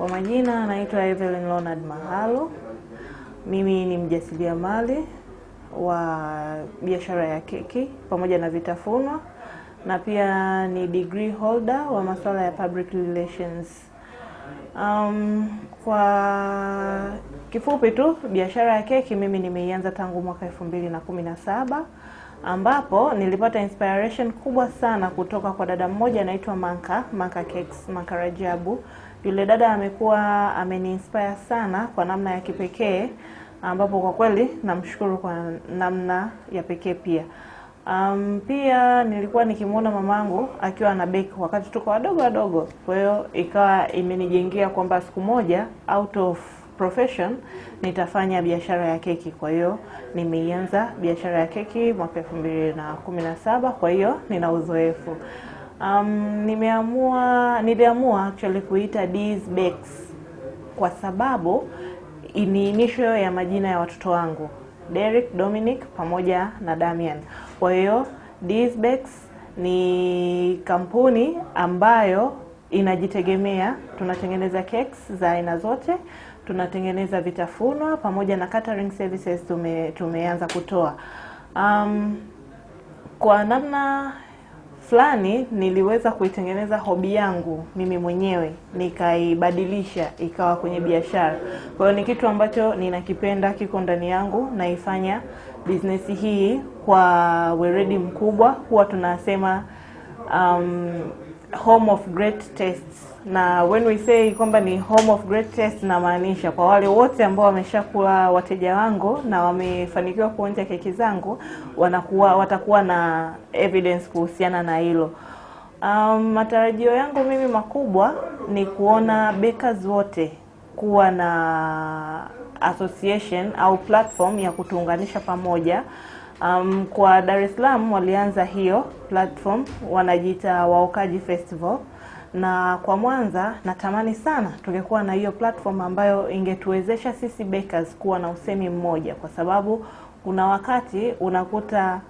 Kwa majina naitwa Evelyn Leonard Mahalo. Mimi ni mjasiriamali wa biashara ya keki pamoja na vitafunwa na pia ni degree holder wa masuala ya public relations. Um, kwa kifupi tu biashara ya keki mimi nimeianza tangu mwaka elfu mbili na kumi na saba ambapo nilipata inspiration kubwa sana kutoka kwa dada mmoja anaitwa Manka Manka Cakes, Manka Rajabu. Yule dada amekuwa ameniinspire sana kwa namna ya kipekee, ambapo kwa kweli namshukuru kwa namna ya pekee pia. Um, pia nilikuwa nikimwona mamangu akiwa ana bake wakati tuko wadogo wadogo, kwa hiyo ikawa imenijengea kwamba siku moja out of profession nitafanya biashara ya keki. Kwa hiyo nimeianza biashara ya keki mwaka elfu mbili na kumi na saba. Kwa hiyo nina uzoefu um, nimeamua niliamua actually kuita D's Bakes kwa sababu ni ya majina ya watoto wangu Derek, Dominic pamoja na Damian. Kwa hiyo D's Bakes ni kampuni ambayo inajitegemea. Tunatengeneza cakes za aina zote, tunatengeneza vitafunwa pamoja na catering services tume, tumeanza kutoa. Um, kwa namna fulani niliweza kuitengeneza hobi yangu mimi mwenyewe nikaibadilisha ikawa kwenye biashara. Kwa hiyo ni kitu ambacho ninakipenda, kiko ndani yangu, naifanya business hii kwa weredi mkubwa. Huwa tunasema um, home of great tastes, na when we say kwamba ni home of great tastes, namaanisha kwa wale wote ambao wameshakula wateja wangu na wamefanikiwa kuonja keki zangu, wanakuwa watakuwa na evidence kuhusiana na hilo. Um, matarajio yangu mimi makubwa ni kuona bakers wote kuwa na association au platform ya kutuunganisha pamoja. Um, kwa Dar es Salaam walianza hiyo platform wanajiita Waokaji Festival, na kwa Mwanza natamani sana tungekuwa na hiyo platform ambayo ingetuwezesha sisi bakers kuwa na usemi mmoja, kwa sababu kuna wakati unakuta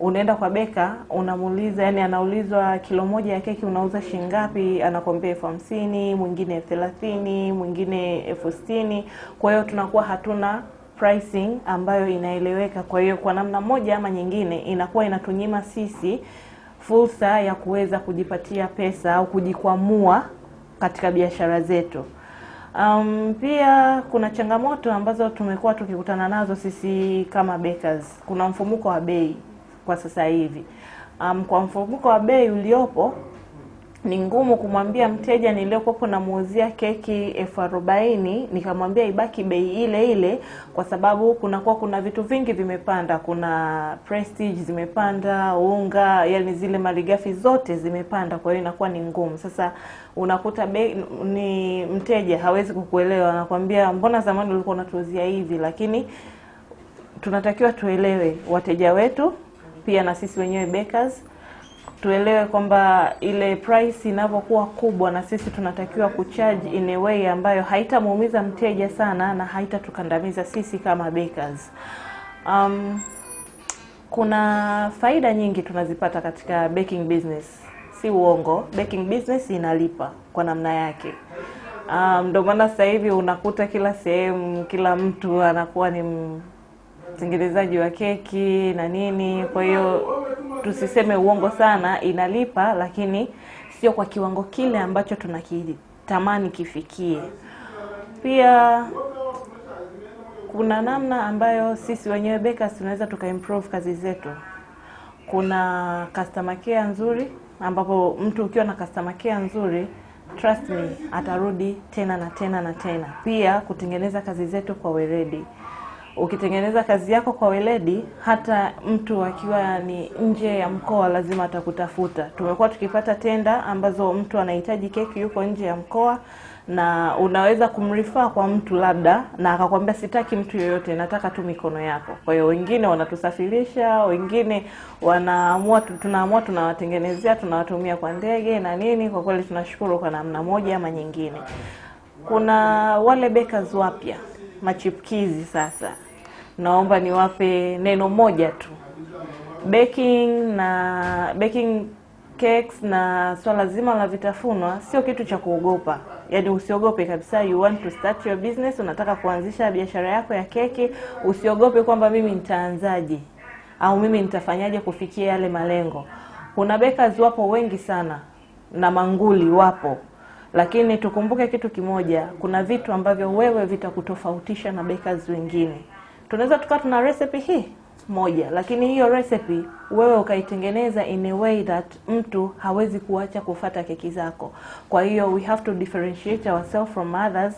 unaenda kwa beka unamuuliza, yani anaulizwa kilo moja ya keki unauza shilingi ngapi? Anakwambia elfu hamsini, mwingine elfu thelathini, mwingine elfu sitini. Kwa hiyo tunakuwa hatuna pricing ambayo inaeleweka. Kwa hiyo kwa namna moja ama nyingine inakuwa inatunyima sisi fursa ya kuweza kujipatia pesa au kujikwamua katika biashara zetu. Um, pia kuna changamoto ambazo tumekuwa tukikutana nazo sisi kama bakers. Kuna mfumuko wa bei kwa sasa hivi. Um, kwa mfumuko wa bei uliopo ni ngumu kumwambia mteja niliyokuwapo namuuzia keki elfu arobaini nikamwambia ibaki bei ile ile, kwa sababu kunakuwa kuna vitu vingi vimepanda. Kuna prestige zimepanda, unga, yani zile malighafi zote zimepanda, kwa hiyo inakuwa ni ngumu. Sasa unakuta bei ni mteja hawezi kukuelewa, anakwambia mbona zamani ulikuwa unatuuzia hivi, lakini tunatakiwa tuelewe wateja wetu pia na sisi wenyewe bakers tuelewe kwamba ile price inavyokuwa kubwa, na sisi tunatakiwa kucharge in a way ambayo haitamuumiza mteja sana na haitatukandamiza sisi kama bakers. Um, kuna faida nyingi tunazipata katika baking business, si uongo. Baking business inalipa kwa namna yake. Um, ndio maana sasa hivi unakuta kila sehemu, kila mtu anakuwa ni mtengenezaji wa keki na nini. Kwa hiyo tusiseme uongo sana, inalipa, lakini sio kwa kiwango kile ambacho tunakitamani kifikie. Pia kuna namna ambayo sisi wenyewe bakers tunaweza tukaimprove kazi zetu. Kuna customer care nzuri, ambapo mtu ukiwa na customer care nzuri trust me, atarudi tena na tena na tena. Pia kutengeneza kazi zetu kwa weledi ukitengeneza kazi yako kwa weledi, hata mtu akiwa ni nje ya mkoa lazima atakutafuta. Tumekuwa tukipata tenda ambazo mtu anahitaji keki yuko nje ya mkoa, na unaweza kumrifaa kwa mtu labda, na akakwambia sitaki mtu yoyote, nataka tu mikono yako. Kwa hiyo wengine wanatusafirisha, wengine wanaamua, tunaamua tunawatengenezea, tunawatumia kwa ndege na nini. Kwa kweli tunashukuru kwa namna moja ama nyingine. Kuna wale bakers wapya machipkizi sasa, naomba niwape neno moja tu. Baking na baking cakes na swala zima la vitafunwa sio kitu cha kuogopa. yaani usiogope kabisa. You want to start your business, unataka kuanzisha biashara yako ya keki, usiogope kwamba mimi nitaanzaje au mimi nitafanyaje kufikia yale malengo. Kuna bakers wapo wengi sana na manguli wapo, lakini tukumbuke kitu kimoja, kuna vitu ambavyo wewe vitakutofautisha na bakers wengine. Tunaweza tukawa tuna recipe hii moja, lakini hiyo recipe wewe ukaitengeneza in a way that mtu hawezi kuacha kufata keki zako. Kwa hiyo we have to differentiate ourselves from others,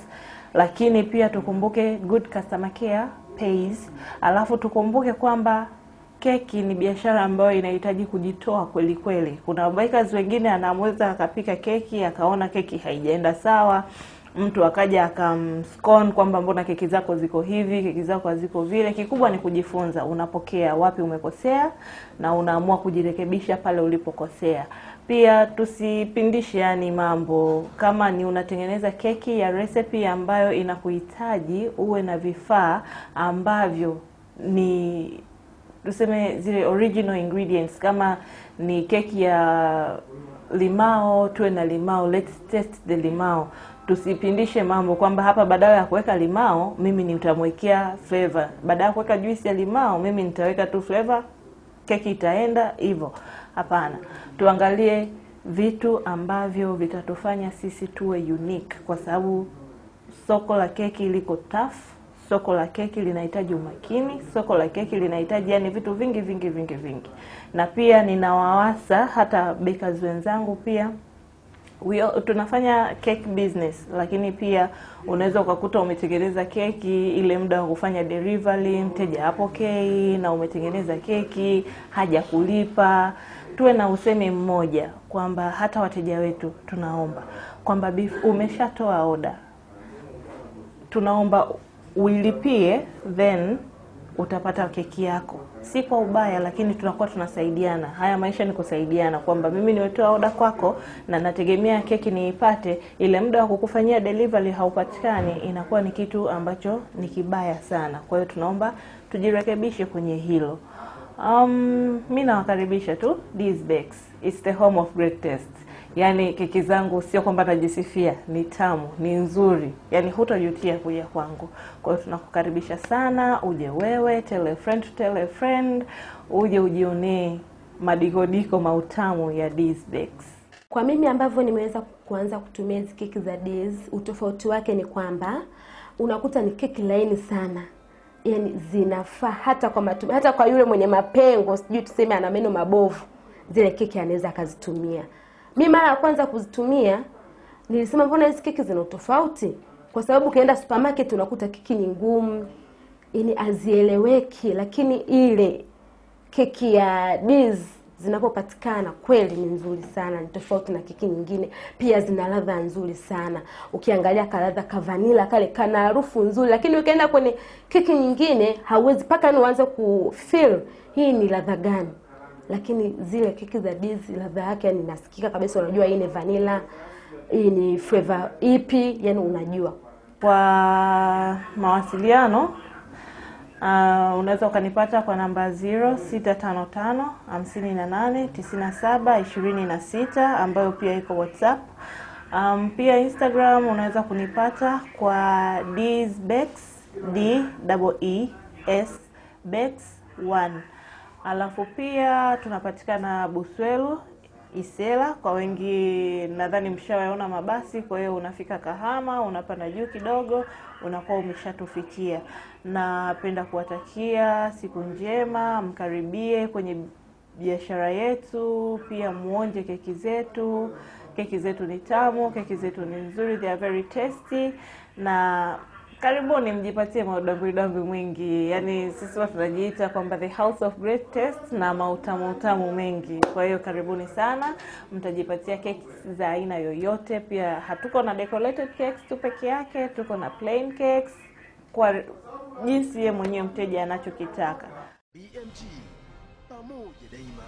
lakini pia tukumbuke good customer care pays, alafu tukumbuke kwamba keki ni biashara ambayo inahitaji kujitoa kweli kweli. Kuna bakers wengine anaweza akapika keki akaona keki haijaenda sawa, mtu akaja akamskon kwamba mbona keki zako ziko hivi, keki zako haziko vile. Kikubwa ni kujifunza, unapokea wapi umekosea na unaamua kujirekebisha pale ulipokosea. Pia tusipindishe yani mambo. Kama ni unatengeneza keki ya recipe ambayo inakuhitaji uwe na vifaa ambavyo ni tuseme zile original ingredients, kama ni keki ya limao, tuwe na limao, let's test the limao. Tusipindishe mambo kwamba hapa badala ya kuweka limao mimi nitamwekea flavor, badala ya kuweka juisi ya limao mimi nitaweka tu flavor, keki itaenda hivyo. Hapana, tuangalie vitu ambavyo vitatufanya sisi tuwe unique, kwa sababu soko la keki liko tough. Soko la keki linahitaji umakini, soko la keki linahitaji yani vitu vingi vingi vingi vingi. Na pia ninawawasa hata bakers wenzangu pia we, tunafanya cake business, lakini pia unaweza ukakuta umetengeneza keki ile muda wa kufanya delivery, mteja apokei na umetengeneza keki haja kulipa. Tuwe na usemi mmoja kwamba hata wateja wetu tunaomba kwamba umeshatoa oda, tunaomba uilipie then utapata keki yako. Si kwa ubaya, lakini tunakuwa tunasaidiana. Haya maisha ni kusaidiana, kwamba mimi nimetoa oda kwako na nategemea keki niipate, ile muda wa kukufanyia delivery haupatikani, inakuwa ni kitu ambacho ni kibaya sana. Kwa hiyo tunaomba tujirekebishe kwenye hilo. Um, mi nawakaribisha tu Dee's Bakes. It's the home of great taste. Yaani keki zangu sio kwamba najisifia, ni tamu, ni nzuri, yani hutajutia kuja kwangu. Kwa hiyo tunakukaribisha sana, uje wewe, tell friend friend, uje ujionee madikodiko mautamu ya Dee's. Kwa mimi ambavyo nimeweza kuanza kutumia hizi keki za Dee's, utofauti wake ni kwamba unakuta ni keki laini sana yani zinafaa hata kwa matu, hata kwa yule mwenye mapengo, sijui tuseme ana meno mabovu, zile keki anaweza akazitumia. Mi mara ya kwanza kuzitumia nilisema mbona hizi keki zina tofauti, kwa sababu ukienda supermarket unakuta keki ni ngumu, yani hazieleweki, lakini ile keki ya diz zinapopatikana kweli ni nzuri sana, ni tofauti na keki nyingine. Pia zina ladha nzuri sana, ukiangalia kaladha ka vanilla kale kana harufu nzuri, lakini ukienda kwenye keki nyingine hauwezi mpaka ni uanze kufeel hii ni ladha gani. Lakini zile keki za Dizi ladha yake yani nasikika kabisa, unajua hii ni vanilla, hii ni flavor ipi, yani unajua. Kwa mawasiliano uh, unaweza ukanipata kwa namba 0655 58 97 26 ambayo pia iko WhatsApp. Um, pia Instagram unaweza kunipata kwa Dee's D double E S Bex 1. Alafu pia tunapatikana Buswelu Isela. Kwa wengi nadhani mshawaona mabasi, kwa hiyo unafika Kahama, unapanda juu kidogo, unakuwa umeshatufikia. Napenda kuwatakia siku njema, mkaribie kwenye biashara yetu, pia muonje keki zetu. Keki zetu ni tamu, keki zetu ni nzuri, they are very tasty na karibuni mjipatie maudambwidambwi mwingi. yani sisi wa tunajiita kwamba the house of great taste na mautamu utamu mengi. Kwa hiyo karibuni sana, mtajipatia keki za aina yoyote. Pia hatuko na decorated cakes tu peke yake, tuko na plain cakes kwa jinsi ye mwenyewe mteja anachokitaka. BMG pamoja daima.